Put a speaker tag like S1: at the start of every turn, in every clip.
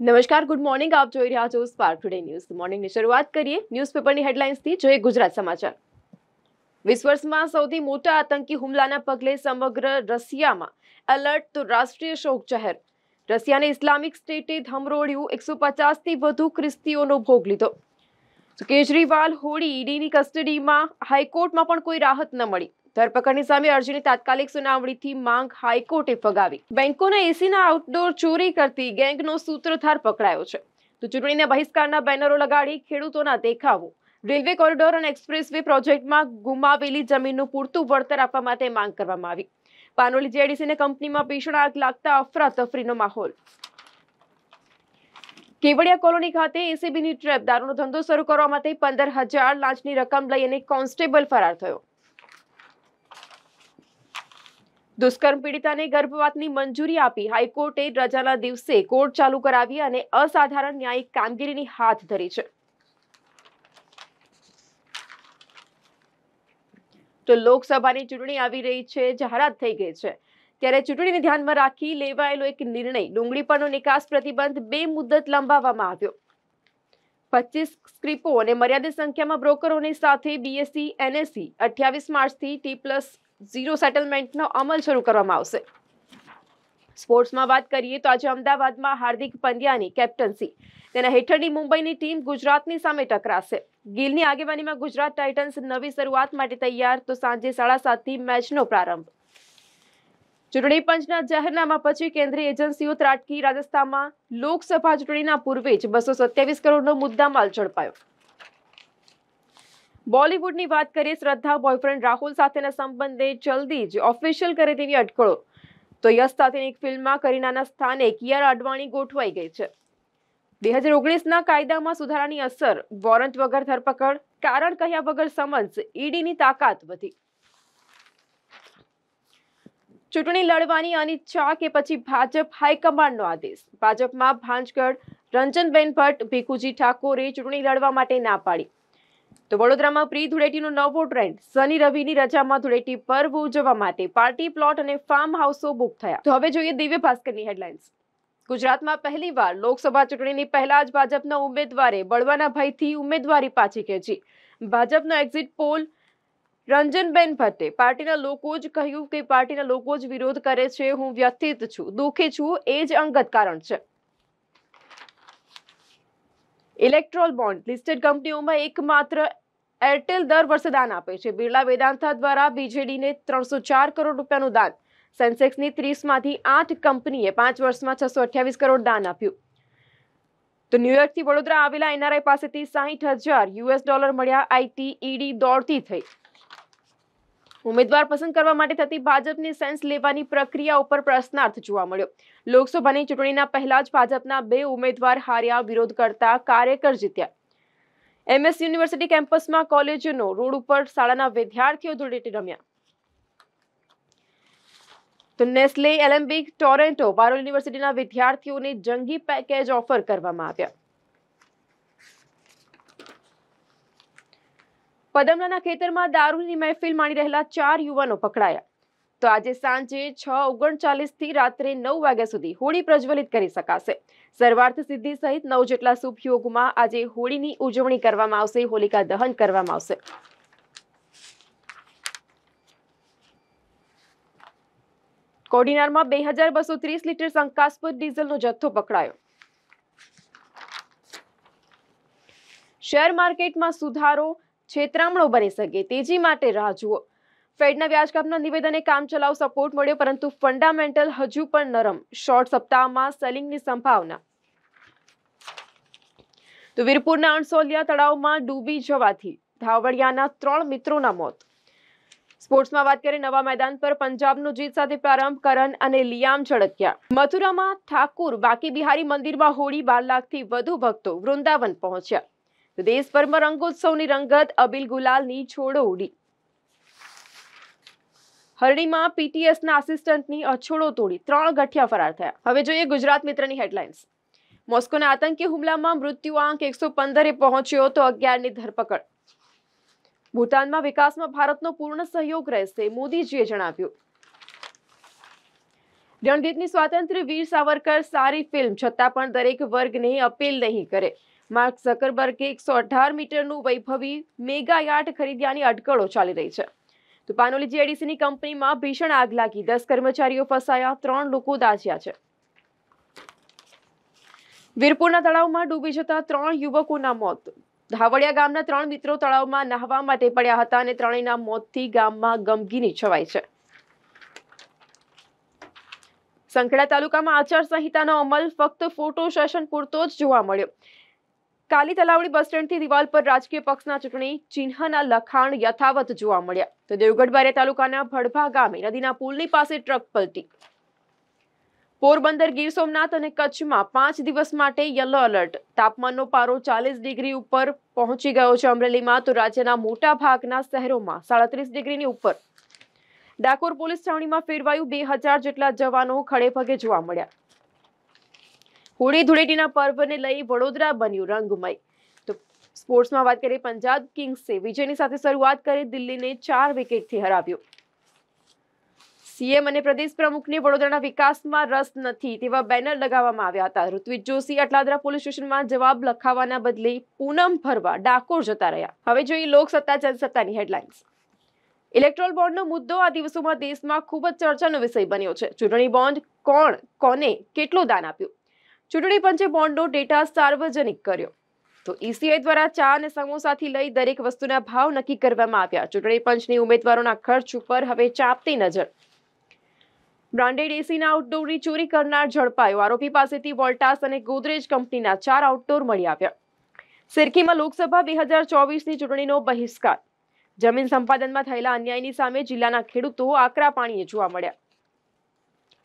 S1: નમસ્કાર good morning આપ જોઈ રહ્યા છો સ્પાર્ક ટુડે ન્યૂઝ મોર્નિંગની શરૂઆત કરીએ ન્યૂઝપેપરની હેડલાઇન્સથી જોઈએ ગુજરાત સમાચાર. વીસ સૌથી મોટા આતંકી હુમલાના પગલે સમગ્ર રશિયામાં એલર્ટ તો રાષ્ટ્રીય શોક જાહેર. રશિયાને ઇસ્લામિક સ્ટેટે ધમરોળ્યું એકસો પચાસથી વધુ ખ્રિસ્તીઓનો ભોગ લીધો. કેજરીવાલ હોળી ઈડીની કસ્ટડીમાં હાઈકોર્ટમાં પણ કોઈ રાહત ન મળી. ધરપકડની સામે અરજીની તાત્કાલિક સુનાવણીથી માંગ હાઈકોર્ટે ફગાવી. બેંકોના એસીના આઉટડોર ચોરી કરતી ગેંગનો સૂત્રધાર પકડાયો છે. તો ચૂંટણીના બહિષ્કારના બેનરો લગાડી ખેડૂતોના દેખાવો. રેલવે કોરિડોર અને એક્સપ્રેસવે પ્રોજેક્ટમાં ગુમાવેલી જમીનનું પૂરતું વળતર આપવા માટે માંગ કરવામાં આવી. પાનોલી જેડીસીને કંપનીમાં ભીષણ આગ લાગતા અફરાતફરીનો માહોલ. કેવડિયા કોલોની ખાતે એસીબીની ટ્રેપ. દારૂનો ધંધો શરૂ કરવા માટે પંદર હજાર લાંચની રકમ લઈ અને કોન્સ્ટેબલ ફરાર થયો. દુષ્કર્મ પીડિતાને ગર્ભપાતની મંજૂરી આપી હાઈકોર્ટે રજાના દિવસે કોર્ટ ચાલુ કરાવી અને અસાધારણ ન્યાયિક કામગીરીની હાથ ધરી છે. તો લોકસભાની ચૂંટણી આવી રહી છે, જાહેરાત થઈ ગઈ છે. ત્યારે ચૂંટણીને ધ્યાનમાં રાખી લેવાયેલો એક નિર્ણય ડુંગળી પરનો નિકાસ પ્રતિબંધ બે મુદત લંબાવવામાં આવ્યો. પચીસ સ્ક્રીપો અને મર્યાદિત સંખ્યામાં બ્રોકરોની સાથે બીએસસી એનએસસી અઠ્યાવીસ માર્ચથી ટી પ્લસ ઝીરો સેટલમેન્ટનો અમલ શરૂ કરવામાં આવશે. સ્પોર્ટ્સમાં વાત કરીએ તો આજે અમદાવાદમાં હાર્દિક પંડ્યાની કેપ્ટન્સી. તેના હેઠળની મુંબઈની ટીમ ગુજરાતની સામે ટકરાશે. ગિલની આગેવાનીમાં ગુજરાત ટાઇટન્સ નવી શરૂઆત માટે તૈયાર તો સાંજે સાડા સાતથી મેચનો પ્રારંભ. ચૂંટણી પંચના જાહેરનામા પછી કેન્દ્રીય એજન્સીઓ ત્રાટકી રાજસ્થાનમાં લોકસભા ચૂંટણીના પૂર્વે જ બસો સત્યાવીસ કરોડનો મુદ્દામાલ ઝડપાયો. બોલિવૂડની વાત કરીએ, શ્રદ્ધા, બોયફ્રેન્ડ રાહુલ સાથેના સંબંધે જલ્દી જ ઓફિશિયલ કરે તેવી અટકળો. તો યશ સાથેની એક ફિલ્મમાં કરીનાના સ્થાને કિયાર અડવાણી ગોઠવાઈ ગઈ છે. બે હજાર ઓગણીસના કાયદામાં સુધારાની અસર, વોરંટ વગર ધરપકડ, કારણ કહ્યા વગર સમન્સ, ઈડીની તાકાત વધી. ચૂંટણી લડવાની અનિચ્છા કે પછી ભાજપ હાઈકમાન્ડનો આદેશ. ભાજપમાં ભાંજગઢ, રંજનબેન ભટ્ટ, ભીખુજી ઠાકોરે ચૂંટણી લડવા માટે ના પાડી. તો વડોદરામાં પ્રી ધૂળેટીનો નવો ટ્રેન્ડ. શનિ રવિની રજામાં ધૂળેટી પર્વ ઉજવવા માટે પાર્ટી પ્લોટ અને ફાર્મ હાઉસો બુક થયા. તો હવે જોઈએ દિવ્ય ભાસ્કરની હેડલાઇન્સ. ગુજરાતમાં પહેલીવાર લોકસભા ચૂંટણીની પહેલા જ ભાજપના ઉમેદવારે બળવાના ભયથી ઉમેદવારી પાછી ખેંચી. ભાજપનો એક્ઝિટ પોલ રંજનબેન ભટ્ટે. પાર્ટીના લોકો જ કહ્યું કે પાર્ટીના લોકો જ વિરોધ કરે છે, હું વ્યથિત છું, દુઃખી છું, એ જ અંગત કારણ છે. ઇલેક્ટ્રોલ બોન્ડ. લિસ્ટેડ કંપનીઓમાં એકમાત્ર એરટેલ દર વર્ષે દાન આપે છે. બિરલા વેદાંતા દ્વારા બીજેડીને ત્રણસો ચાર કરોડ રૂપિયાનું દાન. સેન્સેક્સની ત્રીસમાંથી આઠ કંપનીએ પાંચ વર્ષમાં છસો અઠ્યાવીસ કરોડ દાન આપ્યું. તો ન્યુયોર્કથી વડોદરા આવેલા એનઆરઆઈ પાસેથી સાહીઠ હજાર યુએસ ડોલર મળ્યા. આઈટી ઈડી દોડતી થઈ. ઉમેદવાર પસંદ કરવા માટે થતી ભાજપની સેન્સ લેવાની પ્રક્રિયા ઉપર પ્રશ્નાર્થ જોવા મળ્યો. લોકસભાની ચૂંટણીના પહેલા જ ભાજપના બે ઉમેદવાર હાર્યા વિરોધ કરતા કાર્યકર જીત્યા. એમએસ યુનિવર્સિટી કેમ્પસમાં કોલેજનો રોડ ઉપર શાળાના વિદ્યાર્થીઓ ધૂળેટી રમ્યા. તો નેસ્લે એલેમ્બિક ટોરેન્ટો વારો યુનિવર્સિટીના વિદ્યાર્થીઓને જંગી પેકેજ ઓફર કરવામાં આવ્યા. પદમલાના ખેતરમાં દારૂની મહેફિલ માણી રહેલા ચાર યુવાનો પકડાયા. તો આજે સાંજે છ ઓગણચાલીસથી રાત્રે નવ વાગ્યા સુધી હોળી પ્રજ્વલિત કરી શકાશે. સર્વાર્થ સિદ્ધિ સહિત નવ જેટલા શુભ યોગમાં આજે હોળીની ઉજવણી કરવામાં આવશે, હોલિકા દહન કરવામાં આવશે. કોડીનારમાં બે હજાર બસો ત્રીસ લીટર શંકાસ્પદ ડીઝલનો જથ્થો પકડાયો. શેર માર્કેટમાં સુધારો છેતરામણો બની શકે. તેજી માટે રાહ જુઓ. ફેડના વ્યાજકાપના નિવેદને કામચલાઉ સપોર્ટ મળ્યો, પરંતુ ફંડામેન્ટલ હજુ પણ નરમ. શોર્ટ સપ્તાહમાં સેલિંગની સંભાવના. તો વીરપુરના અણસોલિયા તળાવમાં ડૂબી જવાથી ધાવડિયાના ત્રણ મિત્રોના મોત. સ્પોર્ટ્સમાં વાત કરીએ, નવા મેદાન પર પંજાબનો જીત સાથે પ્રારંભ કરણ અને લિયામ ઝડક્યા. મથુરામાં ઠાકુર, બાકી બિહારી મંદિરમાં હોળી બાર લાખથી વધુ ભક્તો વૃંદાવન પહોંચ્યા. દેશભરમાં રંગોત્સવની રંગત અબિલ ગુલાલની છોડો ઉડી. હરણીમાં પીટીએસના આસિસ્ટન્ટની અછોડો તોડી. ત્રણ ગઠિયા ફરાર થયા. હવે જોઈએ ગુજરાત મિત્રની હેડલાઇન્સ મોસ્કોના આતંકી હુમલામાં મૃત્યુઆંક એકસો પંદરે પહોંચ્યો તો અગિયારની ધરપકડ. ભૂતાનમાં વિકાસમાં ભારતનો પૂર્ણ સહયોગ રહેશે, મોદીજીએ જણાવ્યું. રણજીતની સ્વાતંત્ર્ય વીર સાવરકર સારી ફિલ્મ છતાં પણ દરેક વર્ગને અપીલ નહીં કરે. માર્ક ઝકરબર્ગે એકસો અઢાર મીટરનું વૈભવી મેગા યાર્ડ ખરીદ્યાની અટકળો ચાલી રહી છે. તો પાનોલી જીઆઈડીસીની કંપનીમાં ભીષણ આગ લાગી. દસ કર્મચારીઓ ફસાયા, ત્રણ લોકો દાઝ્યા છે. વીરપુરના તળાવમાં ડૂબી જતા ત્રણ યુવકોના મોત. ધાવડિયા ગામના ત્રણ મિત્રો તળાવમાં નહાવા માટે પડ્યા હતા અને ત્રણેયના મોતથી ગામમાં ગમગીની છવાઈ છે. સંખેડા તાલુકામાં આચારસંહિતાનો અમલ ફક્ત ફોટો સેશન પૂરતો જ જોવા મળ્યો. કાલી તલાવડી બસ સ્ટેન્ડથી દિવાલ પર રાજકીય પક્ષના ચૂંટણી ચિહ્નના લખાણ યથાવત જોવા મળ્યા. તો દેવગઢ બારિયા તાલુકાના ભડભા ગામે નદીના પુલની પાસે ટ્રક પલટી. પોરબંદર ગીર સોમનાથ અને કચ્છમાં પાંચ દિવસ માટે યલો એલર્ટ. તાપમાનનો પારો ચાલીસ ડિગ્રી ઉપર પહોંચી ગયો છે અમરેલીમાં, તો રાજ્યના મોટા ભાગના શહેરોમાં સાડત્રીસ ડિગ્રીની ઉપર. ડાકોર પોલીસ છાવણીમાં ફેરવાયું બે હજાર જેટલા જવાનો ખડેપગે જોવા મળ્યા. હોળી ધૂળેટીના પર્વને લઈ વડોદરા બન્યું રંગમય. તો સ્પોર્ટ્સમાં વાત કરીએ પંજાબ કિંગ્સે. વિજયની સાથે શરૂઆત કરી દિલ્હીને ચાર વિકેટથી હરાવ્યું. સીએમ અને પ્રદેશ પ્રમુખને વડોદરાના વિકાસમાં રસ નથી તેવા બેનર લગાવવામાં આવ્યા હતા. ઋત્વિક જોશી અટલાદરા પોલીસ સ્ટેશનમાં જવાબ લખાવવાના બદલે પૂનમ ભરવા ડાકોર જતા રહ્યા. હવે જોઈએ લોકસત્તા, જનસત્તાની હેડલાઇન્સ. ઇલેક્ટ્રોલ બોન્ડનો મુદ્દો આ દિવસોમાં દેશમાં ખૂબ જ ચર્ચાનો વિષય બન્યો છે. ચૂંટણી બોન્ડ કોણ, કોને કેટલું દાન આપ્યું? ચૂંટણી પંચે બોન્ડનો ડેટા સાર્વજનિક કર્યો. તો ઈસીઆઈ દ્વારા ચા અને સમોસાથી લઈ દરેક વસ્તુના ભાવ નક્કી કરવામાં આવ્યા. ચૂંટણી પંચની ઉમેદવારોના ખર્ચ ઉપર હવે ચાપતી નજર. બ્રાન્ડેડ એસીના આઉટડોરની ચોરી કરનાર ઝડપાયો. આરોપી પાસેથી વોલ્ટાસ અને ગોદરેજ કંપનીના ચાર આઉટડોર મળી આવ્યા. સિરકીમાં લોકસભા બે હજાર ચોવીસની ચૂંટણીનો બહિષ્કાર. જમીન સંપાદનમાં થયેલા અન્યાયની સામે જિલ્લાના ખેડૂતો આકરા પાણીએ જોવા મળ્યા.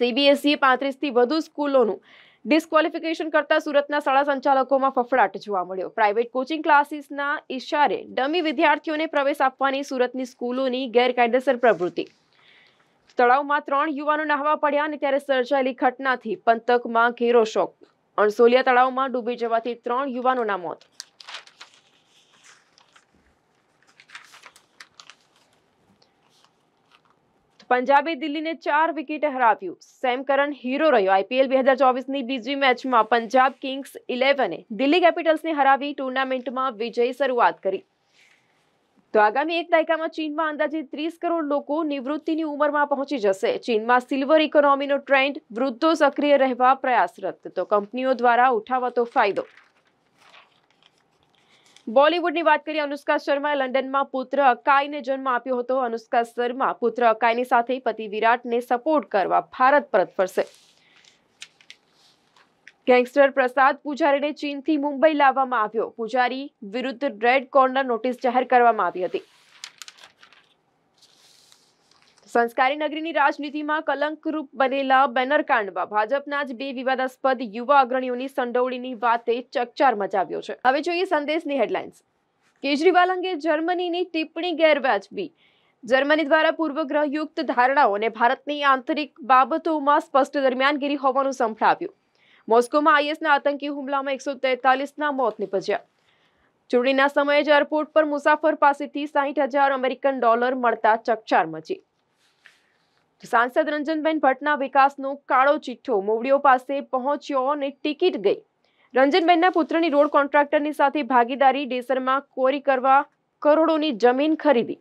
S1: સીબીએસઈએ પાંત્રીસથી વધુ સ્કૂલોનું ડિસ્ક્વોલિફિકેશન કરતા સુરતના શાળા સંચાલકોમાં ફફડાટ જોવા મળ્યો. પ્રાઇવેટ કોચિંગ ક્લાસીસના ઇશારે ડમી વિદ્યાર્થીઓને પ્રવેશ આપવાની સુરતની સ્કૂલોની ગેરકાયદેસર પ્રવૃત્તિ. તળાવમાં ત્રણ યુવાનો નહાવા પડ્યા અને ત્યારે સર્જાયેલી ઘટનાથી પંતકમાં ઘેરો શોક. અણસોલિયા તળાવમાં ડૂબી જવાથી ત્રણ યુવાનોના મોત. પંજાબે દિલ્હીને ચાર વિકેટે હરાવ્યું. સેમ કરન હીરો રહ્યો. આઈપીએલ બે હજાર ચોવીસની બીજી મેચમાં પંજાબ કિંગ્સ ઇલેવને દિલ્હી કેપિટલ્સને હરાવી ટુર્નામેન્ટમાં વિજય શરૂઆત કરી. તો આગામી એક દાયકામાં ચીનમાં અંદાજે ત્રીસ કરોડ લોકો નિવૃત્તિની ઉંમરમાં પહોંચી જશે. ચીનમાં સિલ્વર ઇકોનોમીનો ટ્રેન્ડ વૃદ્ધો સક્રિય રહેવા પ્રયાસરત. તો કંપનીઓ દ્વારા ઉઠાવતો ફાયદો. બોલિવૂડની વાત કરીએ, અનુષ્કા શર્માએ લંડનમાં પુત્ર અકાઈને જન્મ આપ્યો હતો. અનુષ્કા શર્મા પુત્ર અકાઈની સાથે પતિ વિરાટને સપોર્ટ કરવા ભારત પરત ફરશે. ગેંગસ્ટર પ્રસાદ પૂજારીને ચીનથી મુંબઈ લાવવામાં આવ્યો. પૂજારી વિરુદ્ધ રેડ કોર્નર નોટિસ જાહેર કરવામાં આવી હતી. સંસ્કારી નગરીની રાજનીતિમાં કલંકરૂપ બનેલા બેનર કાંડમાં ભાજપના જ બે વિવાદાસ્પદ યુવા અગ્રણીઓની સંડોવણીની વાતે ચકચાર મચાવ્યો છે. હવે જોઈએ સંદેશની હેડલાઇન્સ. કેજરીવાલ અંગે જર્મનીની ટિપ્પણી ગેરવાજબી. જર્મની દ્વારા પૂર્વગ્રહયુક્ત ધારણાઓ અને ભારતની આંતરિક બાબતોમાં સ્પષ્ટ દરમિયાનગીરી હોવાનું સંભળાવ્યું. મોસ્કોમાં આઈએસના આતંકી હુમલામાં એકસો તેતાલીસના મોત નિપજ્યા. ચૂંટણીના સમયે જ એરપોર્ટ પર મુસાફર પાસેથી સાહીઠ હજાર અમેરિકન ડોલર મળતા ચકચાર મચી. સાંસદ રંજનબેન ભટ્ટના વિકાસનો કાળો ચિઠ્ઠો મોવડીઓ પાસે પહોંચ્યો અને ટિકિટ ગઈ. રંજનબેનના પુત્રની રોડ કોન્ટ્રાક્ટરની સાથે ભાગીદારી ડેસરમાં કોરી કરવા કરોડોની જમીન ખરીદી.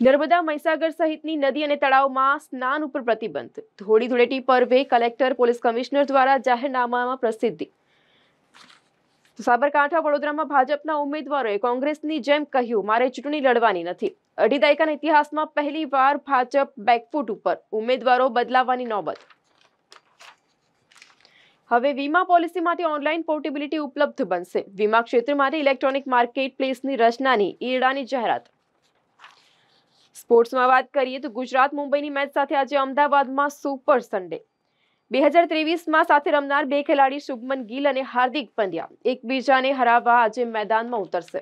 S1: નર્મદા મહીસાગર સહિતની નદી અને તળાવમાં સ્નાન ઉપર પ્રતિબંધ. ધોળી ધૂળેટી પર્વે કલેક્ટર, પોલીસ કમિશનર દ્વારા જાહેરનામામાં પ્રસિદ્ધિ. સાબરકાંઠા, વડોદરામાં ભાજપના ઉમેદવારોએ કોંગ્રેસની જેમ કહ્યું, મારે ચૂંટણી લડવાની નથી. અઢી દાયકાના ઇતિહાસમાં પહેલી વાર ભાજપ બેકફૂટ ઉપર, ઉમેદવારો બદલાવાની નોબત. હવે વીમા પોલિસીમાંથી ઓનલાઈન પોર્ટેબિલિટી ઉપલબ્ધ બનશે. વીમા ક્ષેત્ર માટે ઇલેક્ટ્રોનિક માર્કેટ પ્લેસની રચનાની ઈરડાની જાહેરાત. સ્પોર્ટ્સમાં વાત કરીએ તો ગુજરાત મુંબઈની મેચ સાથે આજે અમદાવાદમાં સુપર સન્ડે. બે હજાર ત્રેવીસમાં સાથે રમનાર બે ખેલાડી શુભમન ગિલ અને હાર્દિક પંડ્યા. એકબીજાને હરાવવા આજે મેદાનમાં ઉતરશે.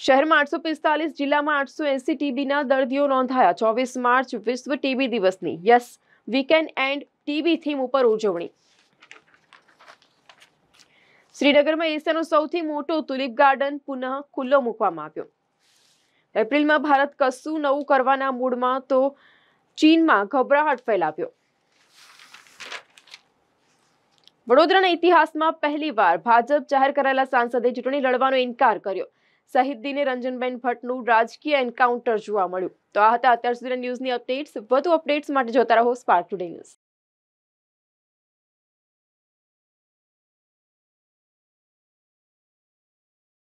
S1: શહેરમાં આઠસો પિસ્તાલીસ, જિલ્લામાં આઠસો એસી ટીબીના દર્દીઓ નોંધાયા. ચોવીસ માર્ચ વિશ્વ ટીબી દિવસની. Yes, we can end TB theme ઉપર ઉજવણી. શ્રીનગરમાં એશિયાનું સૌથી મોટો તુલિપ ગાર્ડન પુનઃ ખુલ્લો મૂકવામાં આવ્યો. એપ્રિલમાં ભારત કશું નવું કરવાના મૂડમાં તો ચીનમાં ગભરાહટ ફેલાવ્યો. વડોદરાના ઇતિહાસમાં પહેલીવાર ભાજપ જાહેર કરાયેલા સાંસદે ચૂંટણી લડવાનો ઇનકાર કર્યો. શહીદીને રંજનબેન ભટ્ટનું રાજકીય એન્કાઉન્ટર જોવા મળ્યું. તો આ હતા અત્યાર સુધીના ન્યૂઝની અપડેટ્સ. વધુ અપડેટ્સ માટે જોતા રહો સ્પાર્ક ટુડે ન્યૂઝ